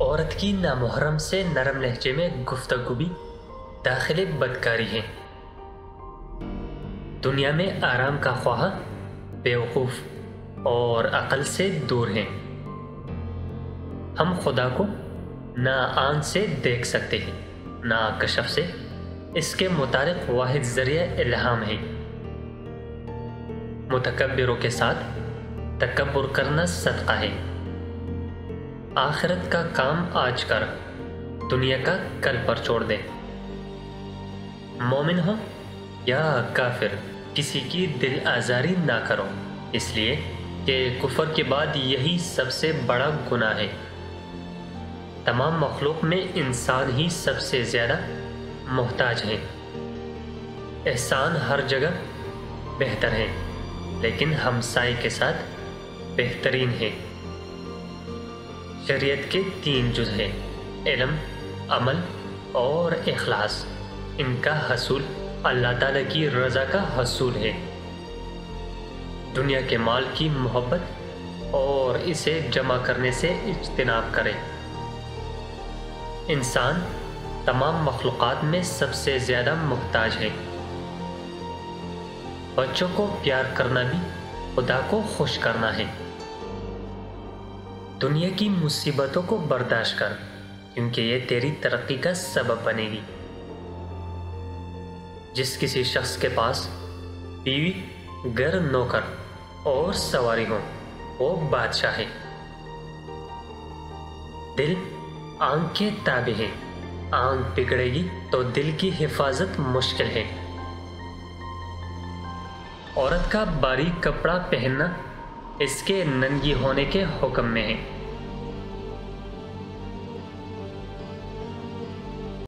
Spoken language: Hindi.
औरत की नामुहर्रम से नरम लहजे में गुफ्तगु भी दाखिल बदकारी है। दुनिया में आराम का ख्वाह, बेवकूफ़ और अकल से दूर हैं। हम खुदा को ना आँख से देख सकते हैं, ना कशफ से। इसके मुताबिक वाहिद ज़रिए इल्हाम है। मुतकबिरों के साथ तकबर करना सदका है। आखिरत का काम आज कर। दुनिया का कल पर छोड़ दे। मोमिन हो या काफिर, किसी की दिल आज़ारी ना करो। इसलिए कि कुफर के बाद यही सबसे बड़ा गुनाह है। तमाम मखलूक में इंसान ही सबसे ज़्यादा मोहताज है। एहसान हर जगह बेहतर है, लेकिन हमसाई के साथ बेहतरीन है। शरीयत के तीन जुज हैं, इलम, अमल और अखलास इनका हसूल अल्लाह ताला की रज़ा का हसूल है। दुनिया के माल की मोहब्बत और इसे जमा करने से इज्तनाब करें। इंसान तमाम मखलूक़ात में सबसे ज़्यादा मुहताज है। बच्चों को प्यार करना भी खुदा को खुश करना है। दुनिया की मुसीबतों को बर्दाश्त कर, क्योंकि ये तेरी तरक्की का सबब बनेगी। जिस किसी शख्स के पास बीवी, घर नौकर और सवारी हो, वो बादशाह है। दिल आँख ताबे है, आँख बिगड़ेगी तो दिल की हिफाजत मुश्किल है। औरत का बारीक कपड़ा पहनना इसके नंगी होने के हुक्म में है।